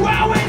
Wow!